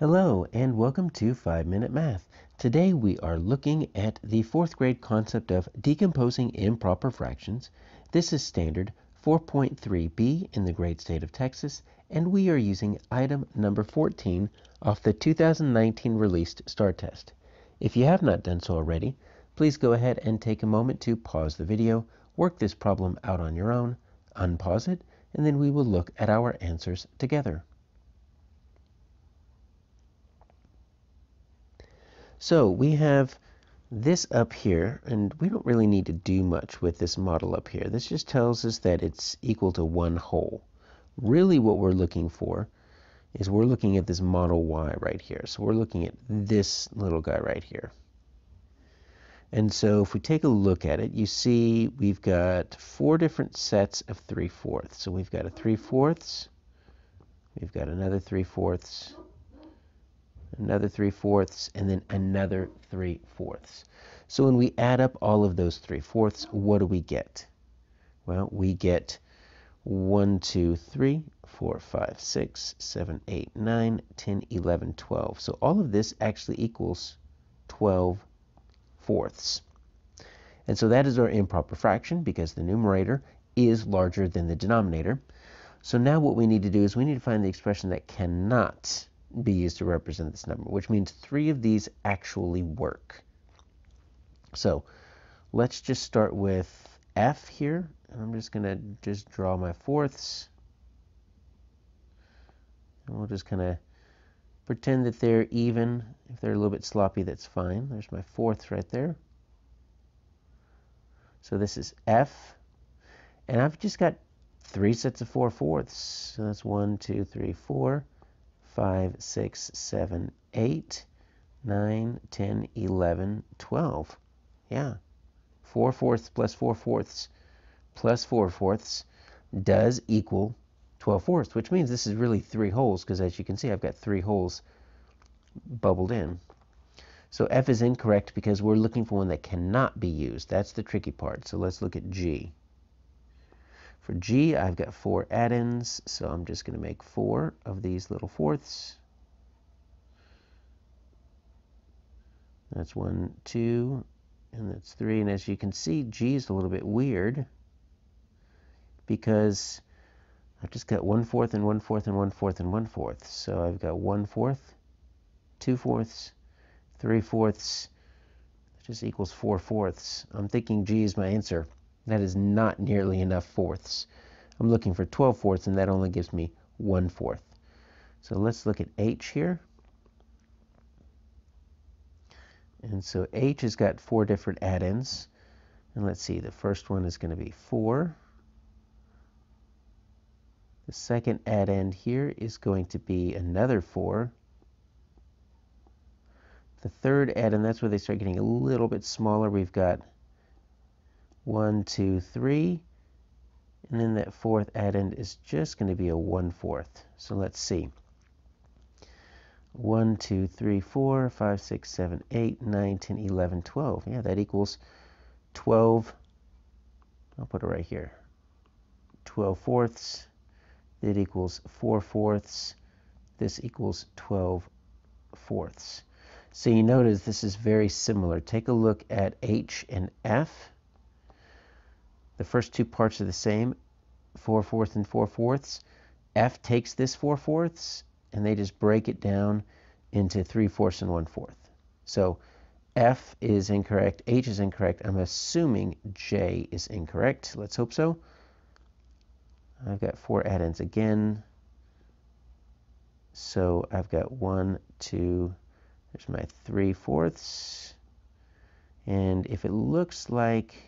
Hello and welcome to 5 Minute Math. Today we are looking at the fourth grade concept of decomposing improper fractions. This is standard 4.3b in the great state of Texas and we are using item number 14 off the 2019 released STAAR test. If you have not done so already, please go ahead and take a moment to pause the video, work this problem out on your own, unpause it, and then we will look at our answers together. So we have this up here, and we don't really need to do much with this model up here. This just tells us that it's equal to one whole. Really what we're looking for is we're looking at this model y right here. So we're looking at this little guy right here. And so if we take a look at it, you see we've got four different sets of 3 fourths. So we've got a 3 fourths, we've got another 3 fourths, another 3 fourths, and then another 3 fourths. So when we add up all of those 3 fourths, what do we get? Well, we get 1, 2, 3, 4, 5, 6, 7, 8, 9, 10, 11, 12. So all of this actually equals 12 fourths. And so that is our improper fraction because the numerator is larger than the denominator. So now what we need to do is we need to find the expression that cannot be used to represent this number, which means three of these actually work. So let's just start with f here. And I'm just going to just draw my fourths. And we'll just kind of pretend that they're even. If they're a little bit sloppy, that's fine. There's my fourths right there. So this is f. And I've just got three sets of four fourths. So that's one, two, three, four. 5, 6, 7, 8, 9, 10, 11, 12. Yeah. 4 fourths plus 4 fourths plus 4 fourths does equal 12 fourths, which means this is really three wholes because as you can see, I've got three wholes bubbled in. So F is incorrect because we're looking for one that cannot be used. That's the tricky part. So let's look at G. For G, I've got four addends, so I'm just going to make four of these little fourths. That's one, two, and that's three. And as you can see, G is a little bit weird because I've just got one fourth and one fourth and one fourth and one fourth. So I've got one fourth, two fourths, three fourths. That just equals four fourths. I'm thinking G is my answer. That is not nearly enough fourths. I'm looking for 12 fourths, and that only gives me 1 fourth. So let's look at H here. And so H has got four different addends. And let's see, the first one is going to be 4. The second addend here is going to be another 4. The third addend, that's where they start getting a little bit smaller. We've got one, two, three. And then that fourth addend is just going to be a one fourth. So let's see. 1, 2, 3, 4, 5, 6, 7, 8, 9, 10, 11, 12. Yeah, that equals 12. I'll put it right here. 12 fourths. That equals 4 fourths. This equals 12 fourths. So you notice this is very similar. Take a look at H and F. The first two parts are the same, 4 fourths and 4 fourths. F takes this 4 fourths and they just break it down into 3 fourths and 1 fourth. So F is incorrect, H is incorrect. I'm assuming J is incorrect. Let's hope so. I've got four addends again. So I've got one, two, there's my 3 fourths. And if it looks like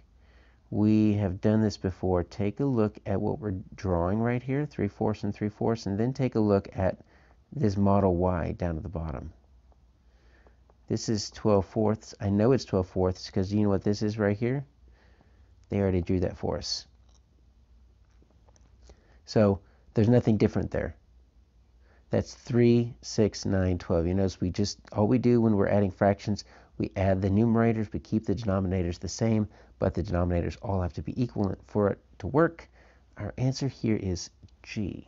we have done this before. Take a look at what we're drawing right here, 3 fourths and 3 fourths, and then take a look at this model Y down at the bottom. This is 12 fourths. I know it's 12 fourths because you know what this is right here? They already drew that for us. So there's nothing different there. That's 3, 6, 9, 12. You notice we just, all we do when we're adding fractions, we add the numerators, we keep the denominators the same, but the denominators all have to be equal for it to work. Our answer here is G.